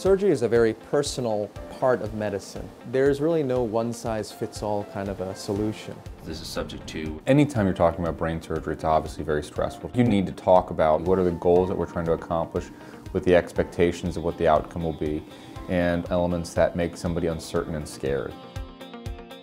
Surgery is a very personal part of medicine. There's really no one-size-fits-all kind of a solution. This is subject to Anytime you're talking about brain surgery, it's obviously very stressful. You need to talk about what are the goals that we're trying to accomplish with the expectations of what the outcome will be and elements that make somebody uncertain and scared.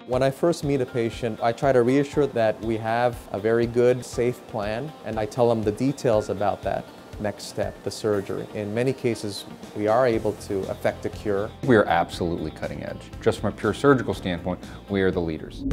When I first meet a patient, I try to reassure that we have a very good, safe plan, and I tell them the details about that next step, the surgery. In many cases, we are able to effect a cure. We are absolutely cutting edge. Just from a pure surgical standpoint, we are the leaders.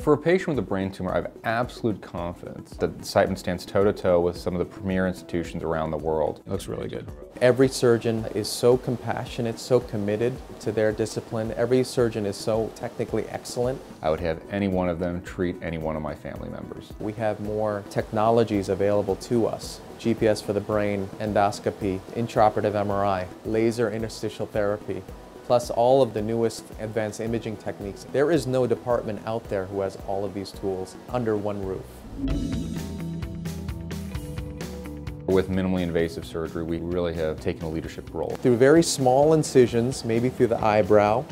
For a patient with a brain tumor, I have absolute confidence that Siteman stands toe-to-toe with some of the premier institutions around the world. Looks really good. Every surgeon is so compassionate, so committed to their discipline. Every surgeon is so technically excellent. I would have any one of them treat any one of my family members. We have more technologies available to us. GPS for the brain, endoscopy, intraoperative MRI, laser interstitial therapy, plus all of the newest advanced imaging techniques. There is no department out there who has all of these tools under one roof. With minimally invasive surgery, we really have taken a leadership role. Through very small incisions, maybe through the eyebrow,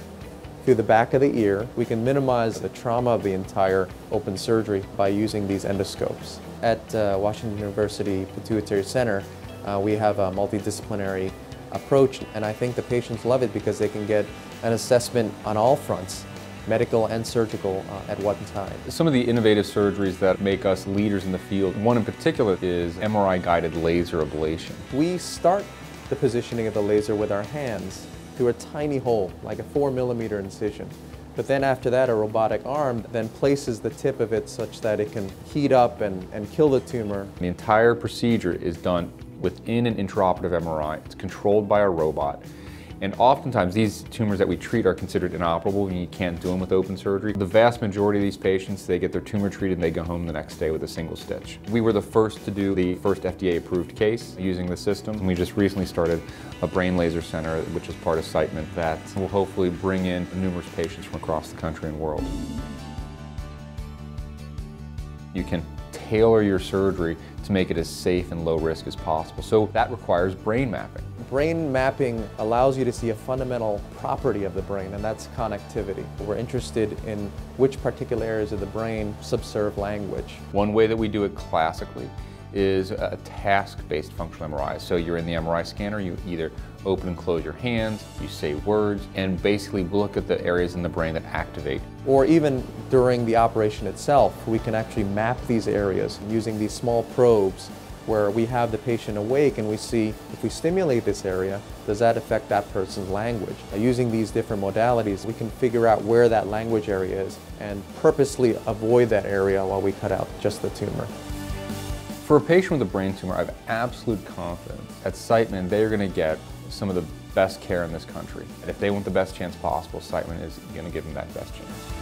through the back of the ear, we can minimize the trauma of the entire open surgery by using these endoscopes. At uh, Washington University Pituitary Center, uh, we have a multidisciplinary approach, and I think the patients love it because they can get an assessment on all fronts, medical and surgical uh, at one time. Some of the innovative surgeries that make us leaders in the field, one in particular is MRI-guided laser ablation. We start the positioning of the laser with our hands through a tiny hole, like a four millimeter incision. But then after that, a robotic arm then places the tip of it such that it can heat up and, and kill the tumor. The entire procedure is done within an intraoperative MRI. It's controlled by a robot. And oftentimes these tumors that we treat are considered inoperable and you can't do them with open surgery. The vast majority of these patients, they get their tumor treated and they go home the next day with a single stitch. We were the first to do the first FDA approved case using the system. And we just recently started a brain laser center, which is part of Siteman, that will hopefully bring in numerous patients from across the country and world. You can tailor your surgery to make it as safe and low risk as possible. So that requires brain mapping. Brain mapping allows you to see a fundamental property of the brain, and that's connectivity. We're interested in which particular areas of the brain subserve language. One way that we do it classically is a task-based functional MRI. So you're in the MRI scanner, you either open and close your hands, you say words, and basically look at the areas in the brain that activate. Or even during the operation itself, we can actually map these areas using these small probes where we have the patient awake and we see if we stimulate this area, does that affect that person's language? using these different modalities, we can figure out where that language area is and purposely avoid that area while we cut out just the tumor. For a patient with a brain tumor, I have absolute confidence at Siteman they are going to get some of the best care in this country. And if they want the best chance possible, Siteman is going to give them that best chance.